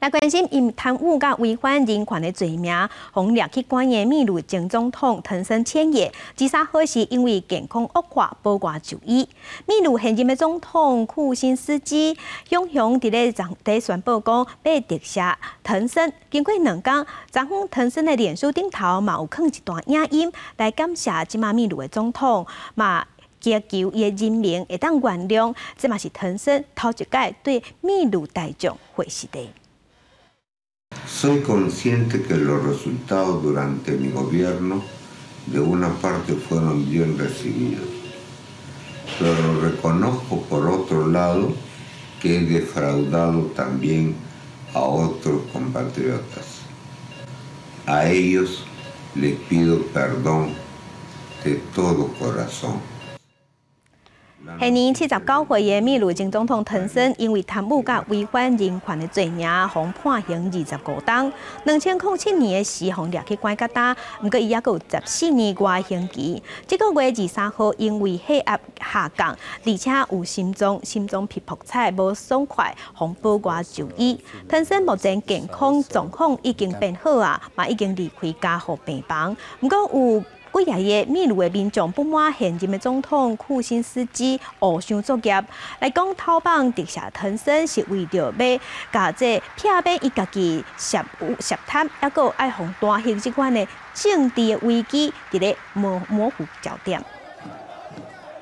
来关心因贪污甲违反人权的罪名，红掠去关的秘鲁前总统藤森千叶，自杀后是因为健康恶化，保外就医。秘鲁现任的总统库辛斯基，雄雄伫咧在在宣布讲被特赦藤森。经过两天，昨昏藤森的脸书顶头嘛有放一段影音来感谢即马秘鲁的总统，嘛祈求伊的人民会当原谅，这嘛是藤森头一届对秘鲁大众回视的。Soy consciente que los resultados durante mi gobierno de una parte fueron bien recibidos, pero reconozco por otro lado que he defraudado también a otros compatriotas. A ellos les pido perdón de todo corazón. 去年七十九岁的秘鲁前总统藤森，因为贪污甲违反人权的罪名，被判刑二十五年。两千零七年的时，被抓去关疙瘩，不过伊还有十四年外刑期。这个月二三号，因为血压下降，而且有心脏心脏皮肤彩无爽快，被保外就医。藤森目前健康状况已经变好啊，嘛已经离开家护病房。不过有。几日夜，秘鲁的民众不满现任的总统库辛斯基恶相作业，来讲逃亡地下腾身是为着要甲这撇边伊家己涉涉贪，还个爱互大型即款的政治危机伫咧模模糊焦点。